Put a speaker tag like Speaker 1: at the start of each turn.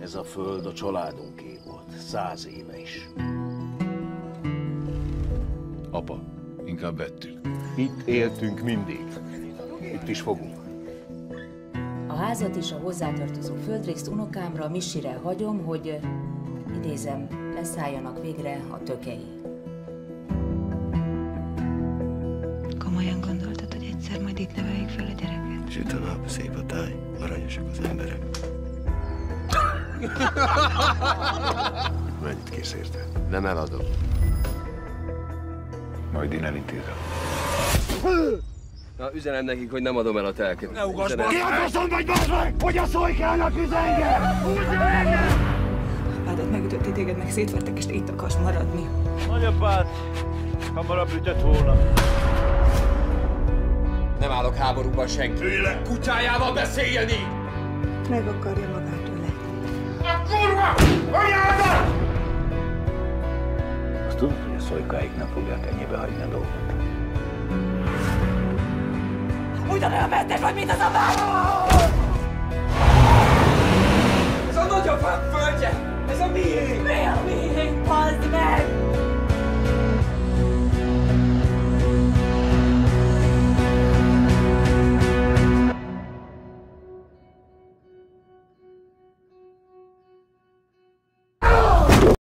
Speaker 1: Ez a föld a családunké volt, száz éve is.
Speaker 2: Apa, inkább vettük.
Speaker 1: Itt éltünk mindig. Itt is fogunk.
Speaker 3: A házat és a hozzátartozó földrészt unokámra, Misire hagyom, hogy, idézem, leszálljanak végre a tökei.
Speaker 4: Komolyan gondoltad, hogy egyszer majd itt neveljük fel a gyereket?
Speaker 5: Süt a nap, szép a táj, aranyosak az emberek. Mennyit kész érte? Nem eladom.
Speaker 2: Majd én elintézem.
Speaker 6: Na, üzenem nekik, hogy nem adom el a telket. Ne ugass
Speaker 4: Apádat megütötték téged, meg szétvertek, és itt akarsz maradni.
Speaker 7: Nagyapád hamarabb ütött volna.
Speaker 6: Nem állok háborúban senki. Ülök kutyájával beszélni!
Speaker 4: Meg akarja magát tőle.
Speaker 1: Azt tudod, hogy a szolykáik nem fogják ennyibe hagyni a dolgot.
Speaker 4: Ugyanolyan vesztes vagy, mint az a